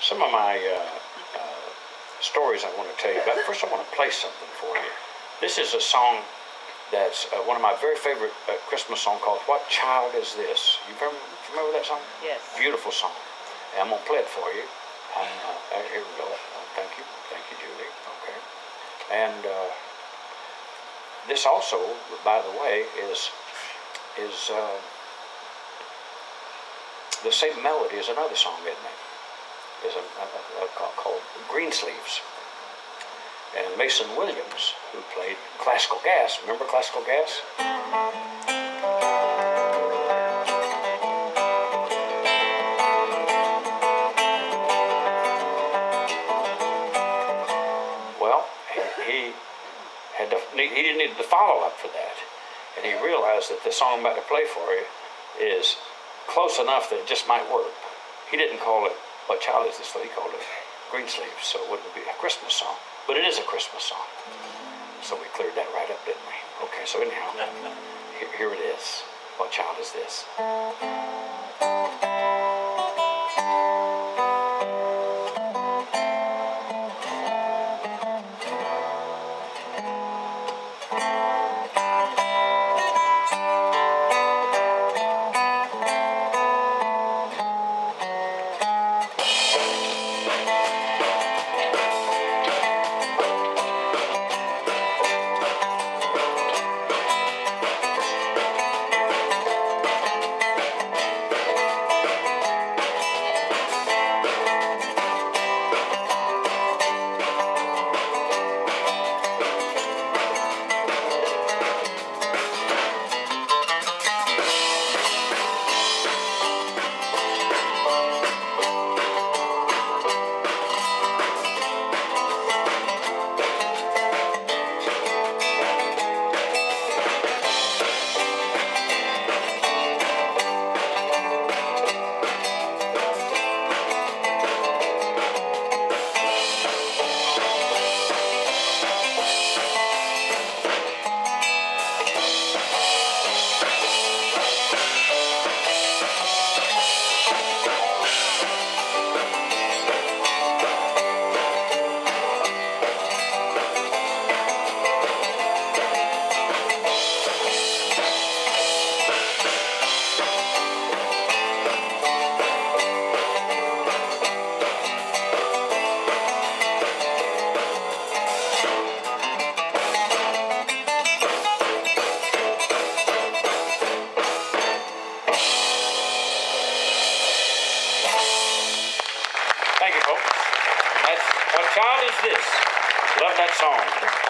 some of my uh, uh, stories I want to tell you about. First, I want to play something for you. This is a song that's uh, one of my very favorite uh, Christmas song called "What Child Is This." You remember, remember that song? Yes. Beautiful song. And I'm gonna play it for you. And, uh, here we go. Uh, thank you, thank you, Julie. Okay. And uh, this also, by the way, is is uh, the same melody as another song, isn't it? Is a, a, a, called, Greensleeves. And Mason Williams, who played classical gas, remember classical gas? Well, he, he had to, he didn't need the follow up for that, and he realized that the song I'm about to play for you is close enough that it just might work. He didn't call it "What Child Is This?" Though he called it "Greensleeves," so it wouldn't be a Christmas song, but it is a Christmas song. So we cleared that right up, didn't we? Okay, so anyhow, here, here it is. What child is this? Thank you, folks. That's what child is this? Love that song.